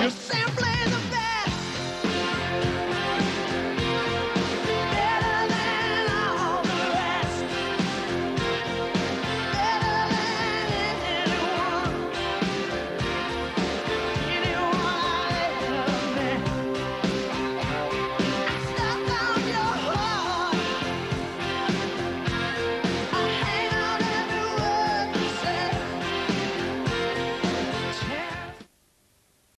You're simply